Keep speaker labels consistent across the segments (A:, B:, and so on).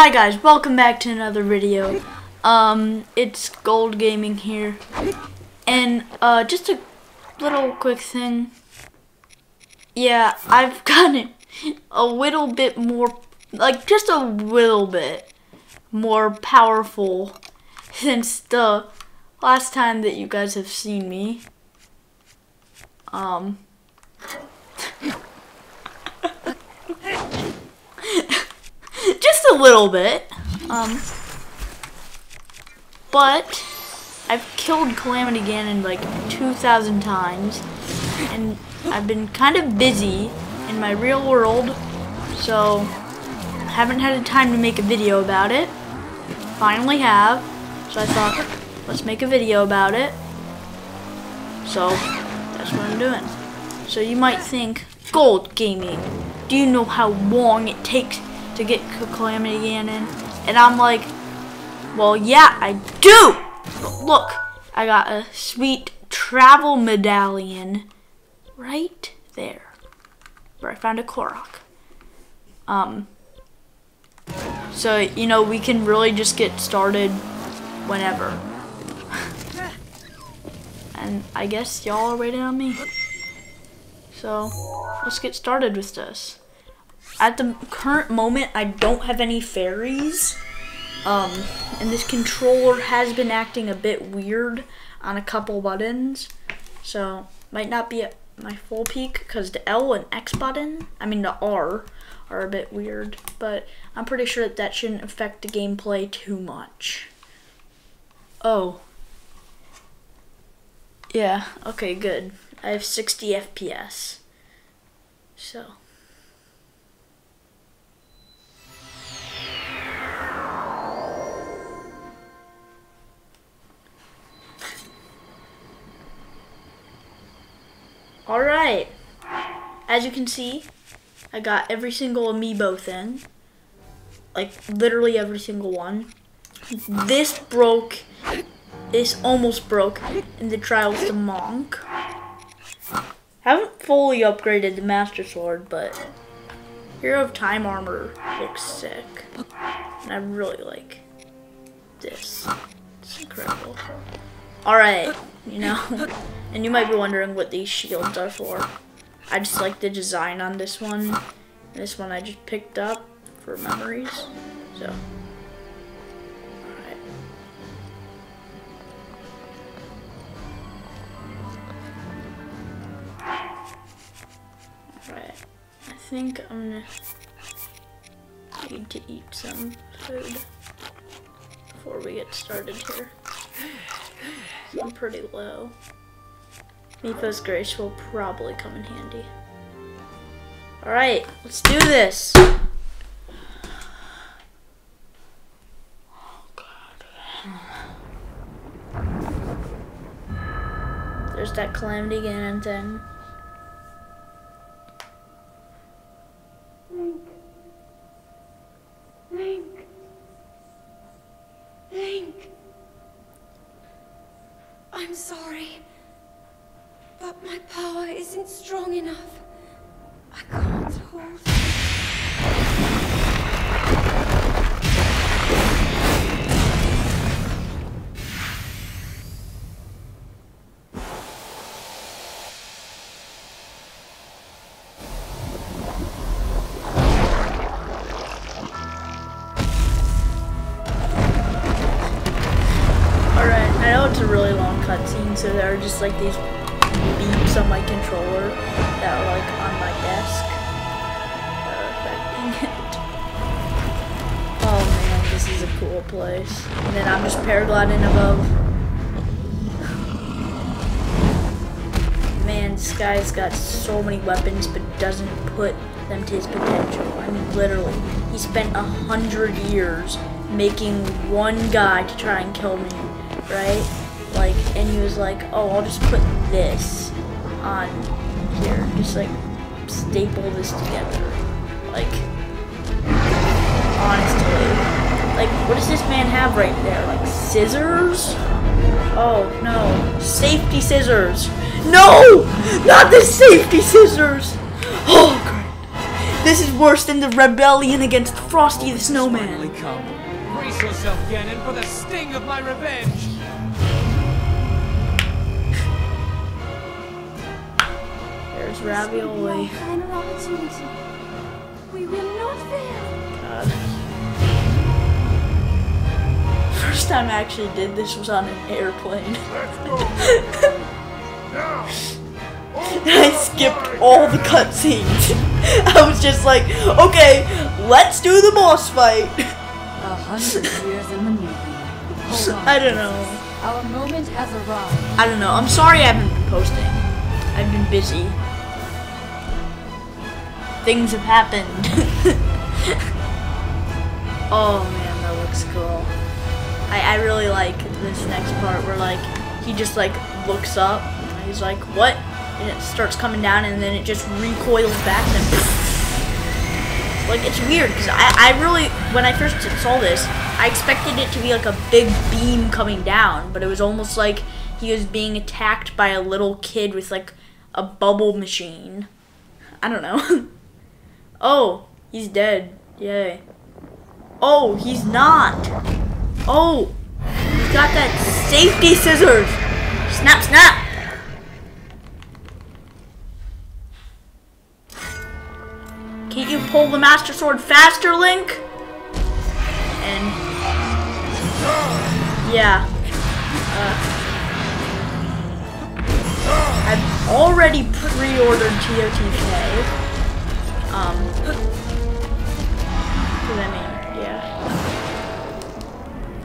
A: Hi guys, welcome back to another video. Um, it's Gold Gaming here. And, uh, just a little quick thing. Yeah, I've gotten a little bit more, like, just a little bit more powerful since the last time that you guys have seen me. Um, just a little bit. Um, but I've killed Calamity Ganon like 2,000 times, and I've been kind of busy in my real world, so haven't had the time to make a video about it. Finally have, so I thought, let's make a video about it. So that's what I'm doing. So you might think, Gold Gaming, do you know how long it takes to get Calamity Ganon? And I'm like, well, yeah, I do. But look, I got a sweet travel medallion right there, where I found a Korok. Um, so, you know, we can really just get started whenever. and I guess y'all are waiting on me. So, let's get started with this. At the current moment, I don't have any fairies. Um, and this controller has been acting a bit weird on a couple buttons. So, might not be at my full peak because the L and X button, I mean the R, are a bit weird. But I'm pretty sure that that shouldn't affect the gameplay too much. Oh. Yeah, okay, good. I have 60 FPS. So. Alright. As you can see, I got every single amiibo thing. Like, literally every single one. This broke. This almost broke in the Trials of Monk. Haven't fully upgraded the Master Sword, but Hero of Time armor looks sick. And I really like this. It's incredible. Alright, you know. And you might be wondering what these shields are for. I just like the design on this one. This one I just picked up for memories. So. Alright. Alright. I think I'm gonna need to eat some food before we get started here. I'm pretty low. Mipha's Grace will probably come in handy. Alright, let's do this. Oh, God. There's that Calamity Ganon thing.
B: Link. Link. Link. I'm sorry. But my power isn't strong enough. I can't hold.
A: Alright, I know it's a really long cutscene, so there are just like these my controller that are like on my desk. Oh man, this is a cool place. And then I'm just paragliding above. Man, this guy's got so many weapons but doesn't put them to his potential. I mean, literally, he spent a hundred years making one guy to try and kill me, right? Like, and he was like, oh, I'll just put this on here. Just like staple this together. Like, honestly. Like, what does this man have right there? Like, scissors? Oh, no. Safety scissors. No! Not the safety scissors! Oh, great. This is worse than the rebellion against Frosty the Snowman.
C: Brace yourself, Ganon, for the sting of my revenge.
A: There's Ravioli.
B: We will not fail.
A: God. First time I actually did this was on an airplane. I skipped all the cutscenes. I was just like, okay, let's do the boss fight.
D: A hundred years in the making.
A: I don't know.
D: Our moment has arrived.
A: I don't know. I'm sorry I haven't been posting. I've been busy. Things have happened. oh man, that looks cool. I, I really like this next part where like he just like looks up and he's like, what? And it starts coming down and then it just recoils back and like it's weird because I, I really when I first saw this I expected it to be like a big beam coming down but it was almost like he was being attacked by a little kid with like a bubble machine I don't know oh he's dead. Yay. Oh he's not. Oh he's got that safety scissors. Snap snap. Can't you pull the Master Sword faster, Link? And yeah, uh, I've already pre-ordered TOTK. Um, 'cause I mean, yeah.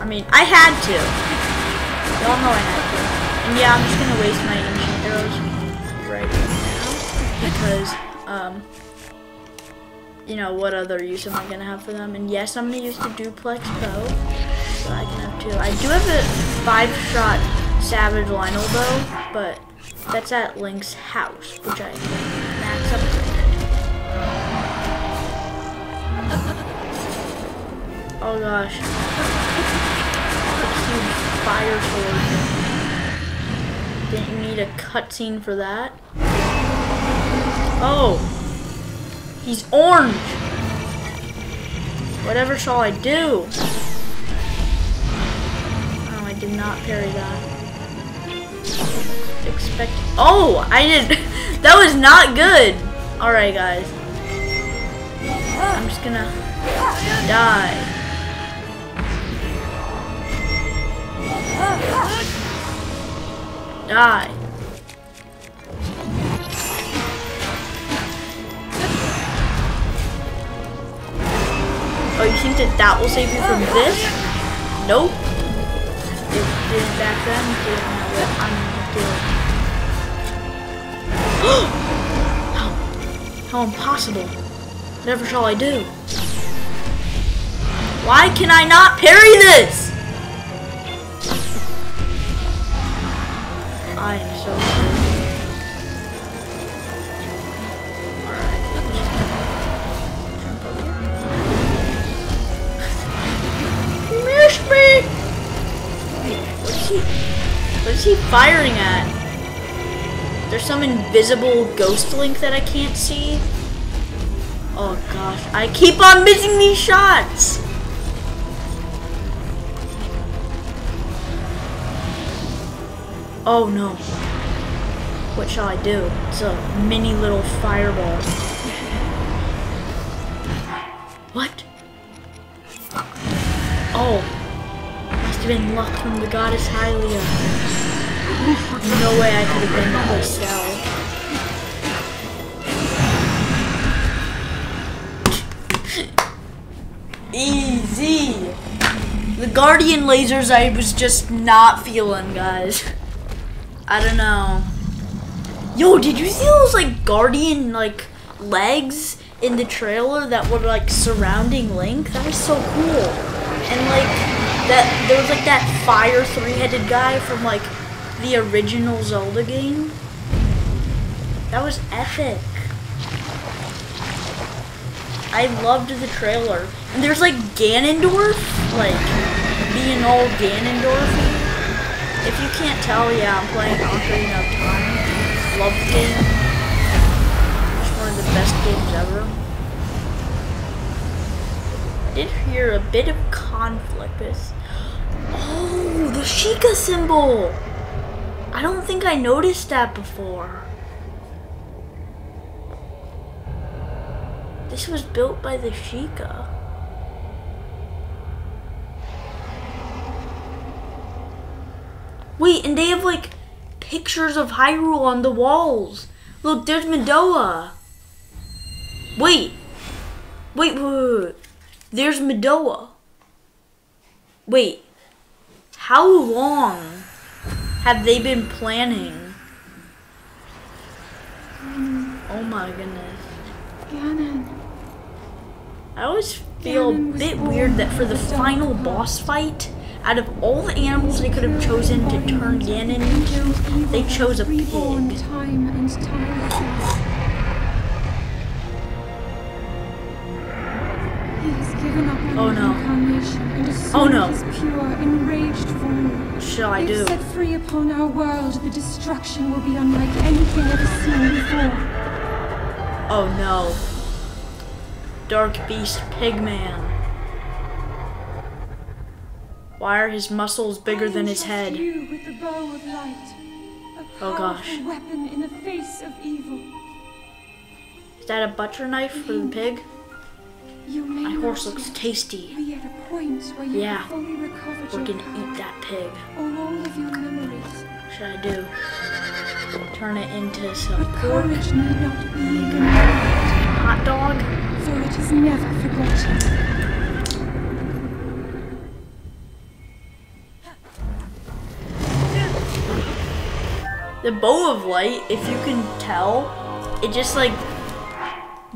A: I mean, I had to. Y'all know I had to. And yeah, I'm just gonna waste my ancient arrows right now because um you know, what other use am I gonna have for them? And yes, I'm gonna use the duplex bow, so I can have two. I do have a five-shot Savage Lynel bow, but that's at Link's house, which I max upgraded. Oh gosh. A huge fire sword. Didn't need a cutscene for that? Oh! He's orange. Whatever shall I do? Oh, I did not parry that. Expect. Oh, I did. That was not good. All right, guys. I'm just gonna die. Die. Oh, you think that that will save you from this? Nope. It did back then. Didn't know what I'm gonna do. how, how impossible. Whatever shall I do? Why can I not parry this? I am so sorry. Me! What's he? What's he firing at? There's some invisible ghost link that I can't see. Oh gosh, I keep on missing these shots. Oh no. What shall I do? It's a mini little fireball. What? Oh. Must have been luck from the goddess Hylia. No way I could have been the myself. Easy. The Guardian lasers I was just not feeling, guys. I don't know. Yo, did you see those like Guardian like legs in the trailer that were like surrounding Link? That was so cool. And like that there was like that fire three-headed guy from like the original Zelda game. That was epic. I loved the trailer. And there's like Ganondorf, like being all Ganondorf. If you can't tell, yeah, I'm playing Ocarina of Time. Love the game. It's one of the best games ever. I did hear a bit of conflict with. Oh, the Sheikah symbol! I don't think I noticed that before. This was built by the Sheikah. Wait, and they have like pictures of Hyrule on the walls. Look, there's Madoa. Wait. Wait, wait, wait, wait. There's Madoa. Wait. How long have they been planning? Oh my goodness.
B: Ganon.
A: I always feel a
B: Ganon
A: bit weird that for the final boss fight, out of all the animals they could have chosen to turn Ganon into, they chose a pig.
B: time and time. He has given up on
A: Oh, no.
B: and
A: Oh, no.
B: his pure, enraged form.
A: What shall I
B: if
A: do?
B: set free upon our world, the destruction will be unlike anything ever seen before.
A: Oh no. Dark Beast Pigman. Why are his muscles bigger
B: I
A: than his head?
B: You with the bow of light, a
A: Oh, gosh.
B: weapon in the face of evil.
A: Is that a butcher knife for the pig?
B: You may
A: My horse looks tasty.
B: at a point where you
A: Yeah. We're gonna eat that pig.
B: all of your memories.
A: What should I do? Turn it into some pork
B: need not be
A: hot dog?
B: for it is never forgotten.
A: The bow of light, if you can tell, it just like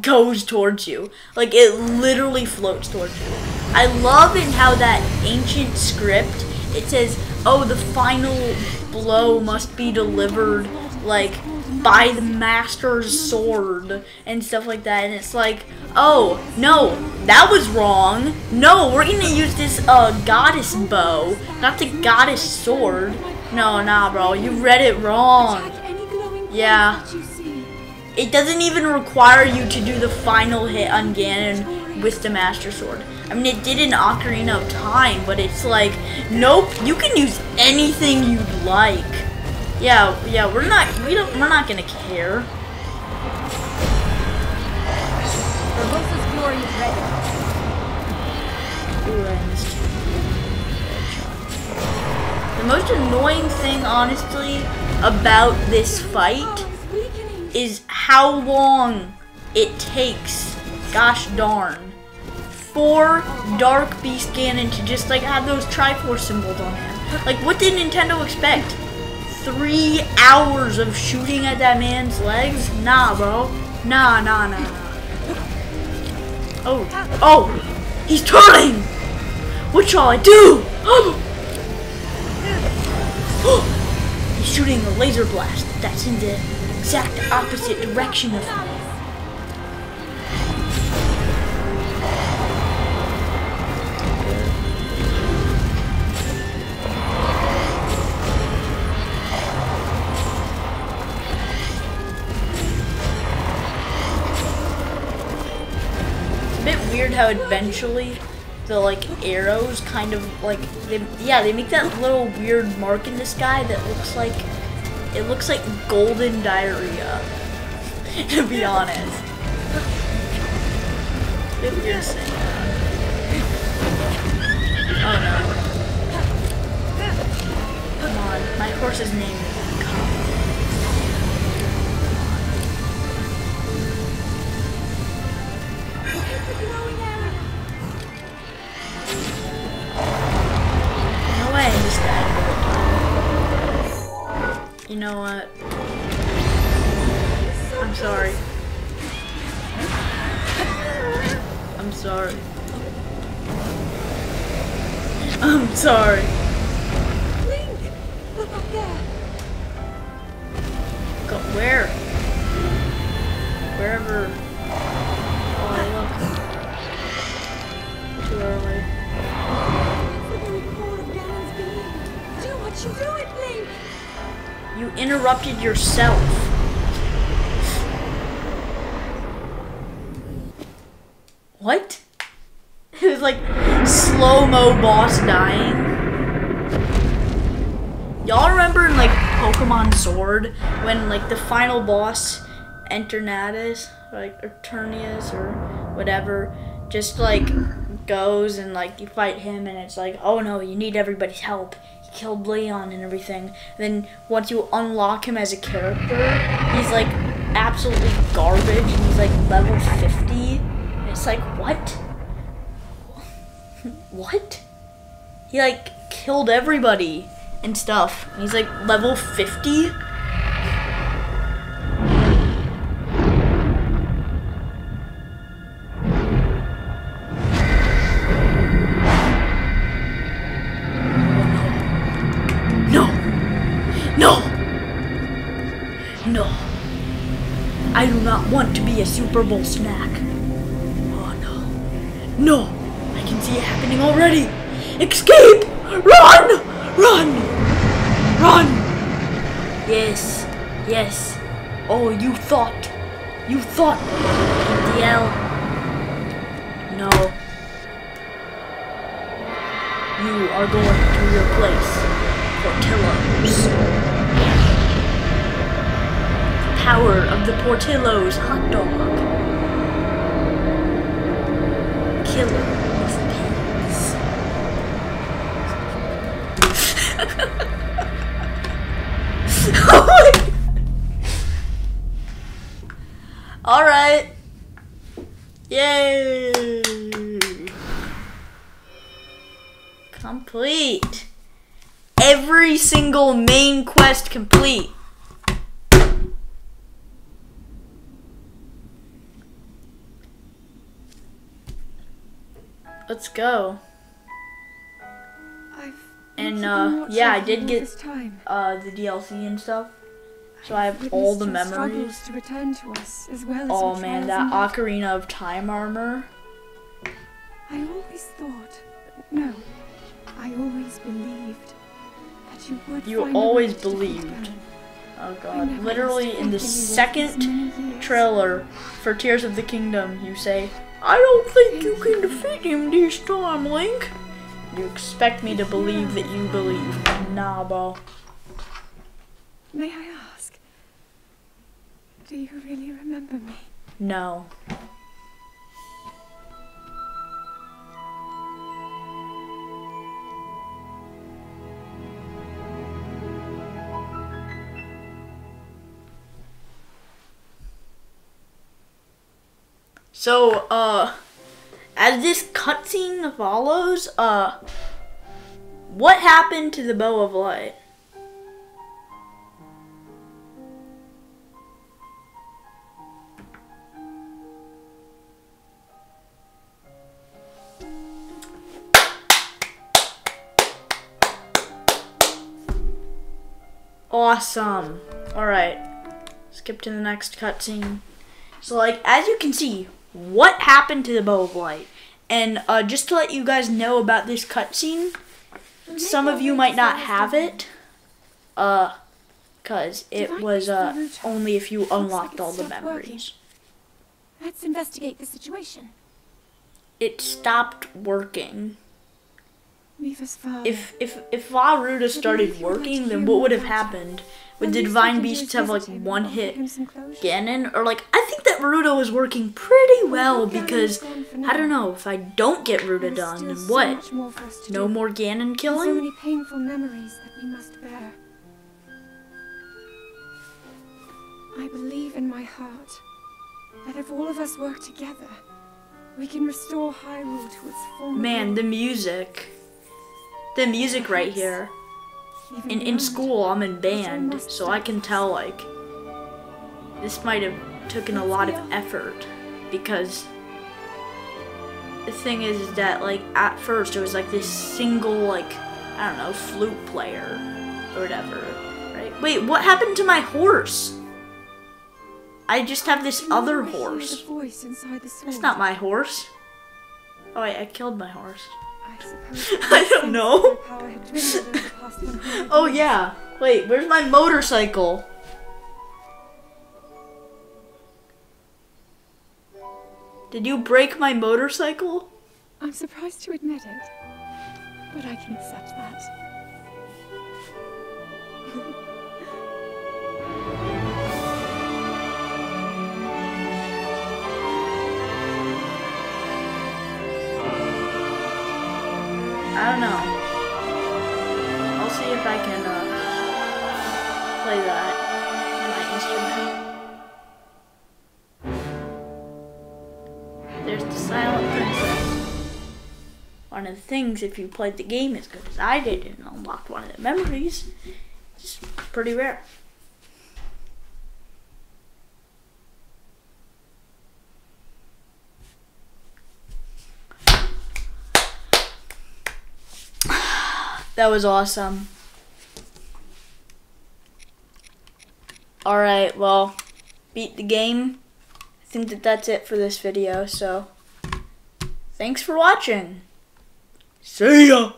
A: goes towards you. Like it literally floats towards you. I love in how that ancient script it says, "Oh, the final blow must be delivered like by the master's sword and stuff like that." And it's like, "Oh, no, that was wrong. No, we're to use this uh goddess bow, not the goddess sword." No, nah, bro, you read it wrong.
B: Attack any glowing point
A: Yeah.
B: that you see.
A: It doesn't even require you to do the final hit on Ganon with the Master Sword. I mean, it did in Ocarina of Time, but it's like, nope, you can use anything you'd like. Yeah, yeah, we're not, we don't, we're not gonna care.
D: Urbosa's glory is.
A: Ooh, The most annoying thing, honestly, about this fight
B: is
A: how long it takes, gosh darn, for Dark Beast Ganon to just like have those Triforce symbols on him. Like, what did Nintendo expect? Three hours of shooting at that man's legs? Nah, bro. Nah, nah, nah, nah. Oh, oh, he's turning! What shall I do? he's shooting a laser blast that's in the exact opposite direction of me. It's a bit weird how eventually the like arrows kind of like they yeah they make that little weird mark in the sky that looks like it looks like golden diarrhea to be honest. Bit weird oh no. Come on. My horse's name You know what? I'm sorry. I'm sorry. I'm sorry.
B: Link! Look up there.
A: Go where? Wherever. Interrupted yourself. What? It was like slow mo boss dying. Y'all remember in like Pokemon Sword when like the final boss, Eternatus, or, like Eternius or whatever, just like goes and like you fight him and it's like, oh no, you need everybody's help. Killed Leon and everything. And then once you unlock him as a character, he's like absolutely garbage and he's like level 50. And it's like, what? what? He like killed everybody and stuff. And he's like level 50. No. No. I do not want to be a Super Bowl snack. Oh no. No. I can see it happening already. Escape! Run! Run! Run! Yes. Yes. Oh, you thought. You thought. DL. No. You are going to your place. Portillo's. Power of the Portillo's hot dog. Killer of pigs. All right. Yay. Complete. Every single main quest complete. Let's go.
B: I've
A: And, uh, yeah, I did get-. Uh, the DLC and stuff. So I have all the memories.
B: to return to us, as well as
A: Oh man, that. Ocarina of Time armor.
B: I always thought, no, I always believed that you would.
A: You always believed. Oh god. Literally in the
B: faith in you all these
A: second trailer for Tears of the Kingdom, you say, I don't think you can defeat him this time, Link. You expect me to believe that you believe. Nah, bro.
B: May I ask? Do you really remember me?
A: No. So, uh, as this cutscene follows, uh, what happened to the Bow of Light? Awesome. Alright. Skip to the next cutscene. So, like, as you can see, what happened to the Bow of Light? And uh, just to let you guys know about this cutscene, some of you might not have it, uh, cause it was uh only if you unlocked all the memories.
B: Let's investigate the situation.
A: It stopped working. If if if La Ruta started working, then what would have happened? Would the Divine Beasts have like one hit Ganon? Or like I think that Ruta was working pretty well because I don't know if I don't get Ruta done, then what? No more Ganon
B: So
A: killing?
B: many painful memories that we must bear. I believe in my heart that if all of us work together, we can restore Hyrule to its former
A: Man, the music. The music right here. In in school I'm in band, so I can tell like this might have taken a lot of effort because the thing is, is that like at first it was like this single like I don't know flute player or whatever, right? Wait, what happened to my horse? I just have this other horse.
B: The voice inside the sword.
A: That's not my horse. Oh wait, I killed my horse.
B: I
A: don't know.
B: Their power had dwindled over the past 100
A: Oh yeah. Wait, where's my motorcycle? Did you break my motorcycle?
B: I'm surprised to admit it. but I can accept that.
A: I don't know. I'll see if I can uh, play that on my instrument. There's the Silent Princess. One of the things, if you played the game as good as I did and unlocked one of the memories, it's pretty rare. That was awesome. Alright, well, beat the game. I think that that's it for this video, so thanks for watching. See ya!